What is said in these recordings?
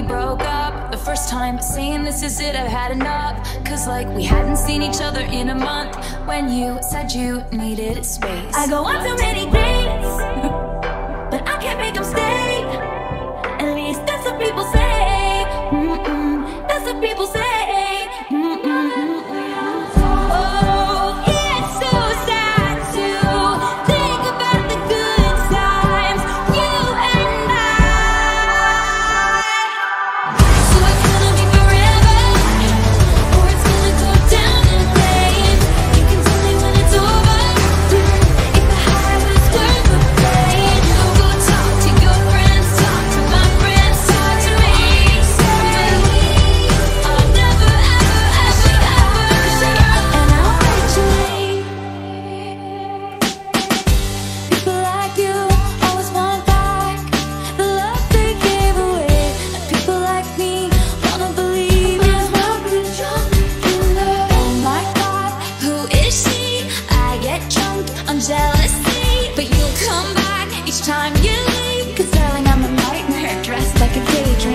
we broke up. The first time saying this is it i've had enough. Cause like we hadn't seen each other in a month. When you said you needed space. I go on too many dates but i can't make them stay. At least that's what people say. Mm -mm, that's what people say.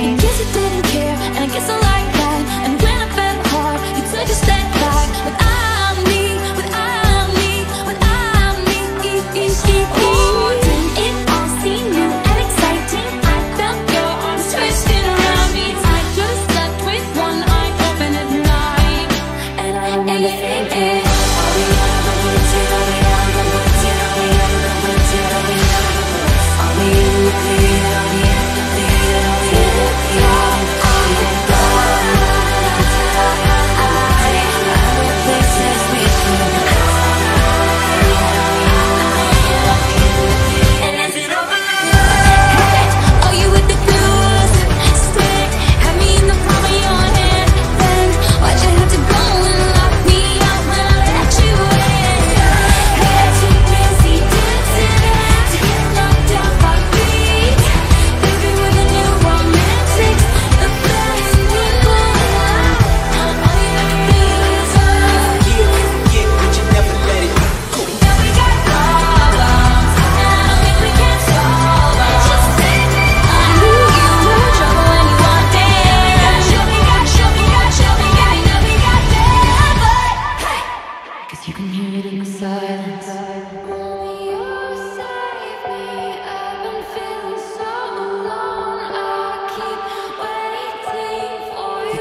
I guess I didn't care, and I guess I like that. And when I fell hard, you a step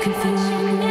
can feel